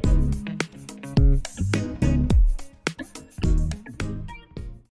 Bye.